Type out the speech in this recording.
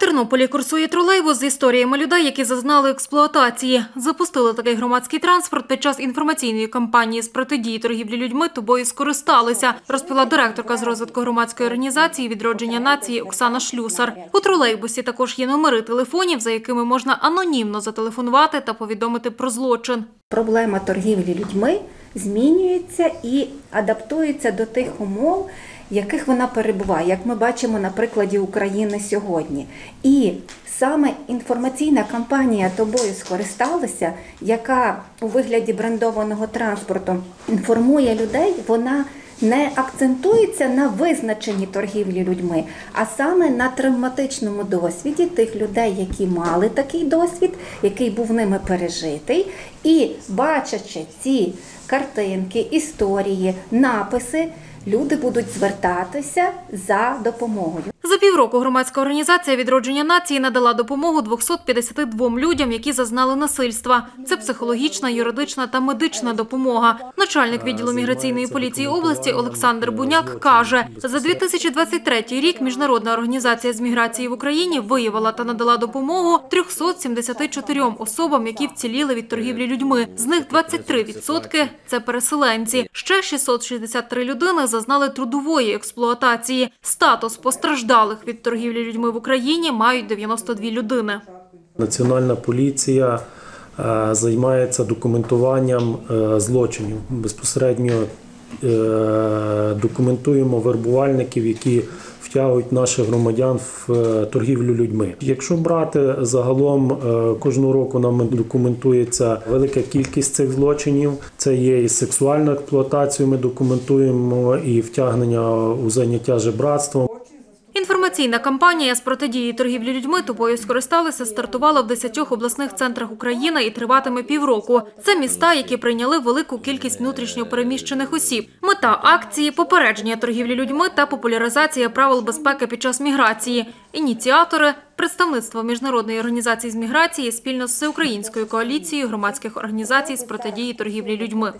Тернополі курсує тролейбус з історіями людей, які зазнали експлуатації. Запустили такий громадський транспорт під час інформаційної кампанії з протидії торгівлі людьми. Тобою скористалися, розповіла директорка з розвитку громадської організації відродження нації Оксана Шлюсар. У тролейбусі також є номери телефонів, за якими можна анонімно зателефонувати та повідомити про злочин. Проблема торгівлі людьми змінюється і адаптується до тих умов, яких вона перебуває, як ми бачимо на прикладі України сьогодні. І саме інформаційна кампанія тобою скористалася, яка у вигляді брендованого транспорту інформує людей, вона не акцентується на визначенні торгівлі людьми, а саме на травматичному досвіді тих людей, які мали такий досвід, який був ними пережитий, і бачачи ці картинки, історії, написи, люди будуть звертатися за допомогою. За півроку громадська організація відродження нації надала допомогу 252 людям, які зазнали насильства. Це психологічна, юридична та медична допомога. Начальник відділу міграційної поліції області Олександр Буняк каже: за 2023 рік міжнародна організація з міграції в Україні виявила та надала допомогу 374 особам, які вціліли від торгівлі людьми. З них 23% – це переселенці. Ще 663 людини зазнали трудової експлуатації. Статус постраждалих від торгівлі людьми в Україні мають 92 людини. Національна поліція е, займається документуванням е, злочинів. Безпосередньо документуємо вербувальників, які втягують наших громадян в е, торгівлю людьми. Якщо брати загалом е, кожного року нам документується велика кількість цих злочинів. Це є і сексуальну експлуатацію. Ми документуємо і втягнення у заняття жебратством. Інформаційна кампанія з протидії торгівлі людьми тобою скористалися стартувала в 10 обласних центрах України і триватиме півроку. Це міста, які прийняли велику кількість внутрішньо переміщених осіб. Мета акції попередження торгівлі людьми та популяризація правил безпеки під час міграції. Ініціатори представництво міжнародної організації з міграції спільно з всеукраїнською коаліцією громадських організацій з протидії торгівлі людьми.